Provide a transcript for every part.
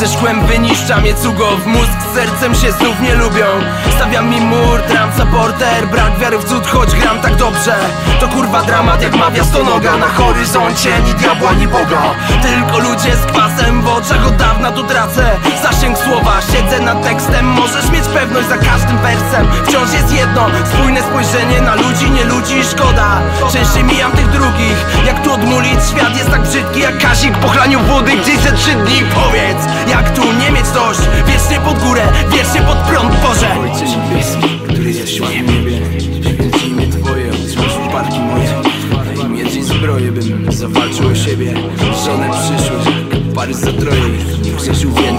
Ze szkłem wyniszcza mnie cugo. W mózg z sercem się znów nie lubią. Stawiam mi mur, dram supporter Brak wiary w cud, choć gram tak dobrze. To kurwa dramat jak mawia stonoga. Na horyzoncie ni diabła, ni Boga. Tylko ludzie z kwasem w oczach Od dawna tu tracę. Zasięg słowa Siedzę nad tekstem, możesz mieć pewność Za każdym wersem. Wciąż jest jedno Spójne spojrzenie na ludzi, nie ludzi szkoda. Częściej mijam drugich. Jak tu odmulić, świat jest tak brzydki Jak Kazik po chlaniu wody gdzieś ze trzy dni. Powiedz, jak tu nie mieć dość? Wiecznie pod górę, wiecznie pod prąd Boże. Ojcze niebieski, który jesteś w niebie. Święte imię Twoje, otrzymasz upadki moje. Na imię Ci zbroję, bym zawalczył o siebie. Żonę przyszłość, pary za troje. Nie grzeszył więcej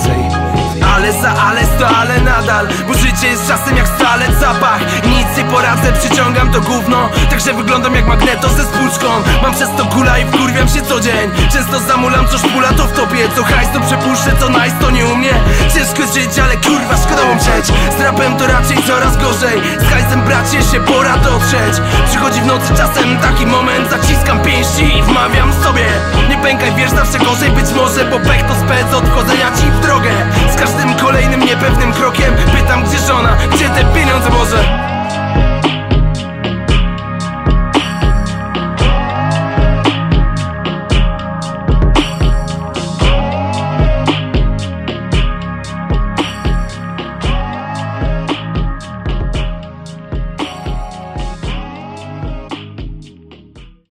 Za ale to ale nadal Bo życie jest czasem jak stalec zapach. Nic nie poradzę, przyciągam to gówno Także wyglądam jak magneto ze spłuczką. Mam przez to kula i wkurwiam się co dzień. Często zamulam co szpula to w topie Co hajs to przepuszczę, co nice to nie umie. Ciężko żyć, ale kurwa szkoda umrzeć Z rapem to raczej coraz gorzej. Z hajsem bracie się pora dotrzeć. Przychodzi w nocy czasem taki moment Zaciskam pięści i wmawiam sobie. Nie pękaj, wiesz zawsze gorzej być może Bo pech to spec od